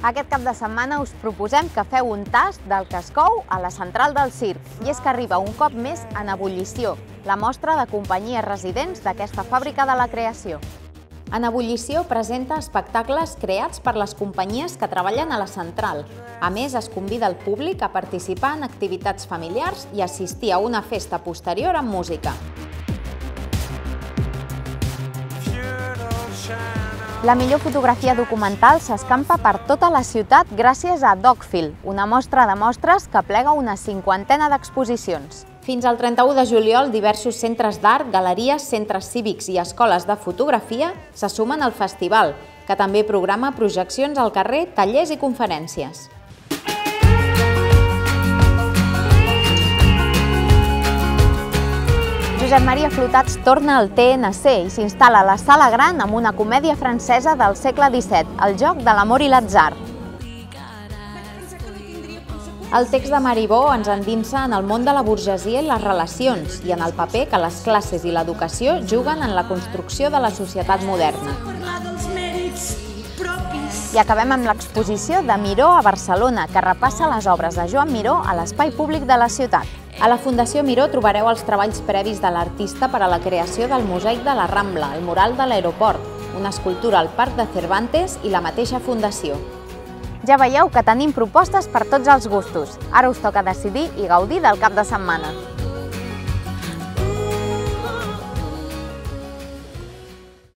Aquest cap de setmana us proposem que feu un tast del que es cou a la central del circ. I és que arriba un cop més en ebullició, la mostra de companyies residents d'aquesta fàbrica de la creació. En ebullició presenta espectacles creats per les companyies que treballen a la central. A més, es convida el públic a participar en activitats familiars i assistir a una festa posterior amb música. La millor fotografia documental s'escampa per tota la ciutat gràcies a Dogfield, una mostra de mostres que plega una cinquantena d'exposicions. Fins al 31 de juliol, diversos centres d'art, galeries, centres cívics i escoles de fotografia se sumen al festival, que també programa projeccions al carrer, tallers i conferències. Josep Maria Flotats torna al TNC i s'instal·la a la Sala Gran amb una comèdia francesa del segle XVII, El joc de l'amor i l'atzar. El text de Maribó ens endinsa en el món de la burgesia i les relacions i en el paper que les classes i l'educació juguen en la construcció de la societat moderna. I acabem amb l'exposició de Miró a Barcelona, que repassa les obres de Joan Miró a l'espai públic de la ciutat. A la Fundació Miró trobareu els treballs previs de l'artista per a la creació del mosaic de la Rambla, el mural de l'aeroport, una escultura al Parc de Cervantes i la mateixa Fundació. Ja veieu que tenim propostes per tots els gustos. Ara us toca decidir i gaudir del cap de setmana.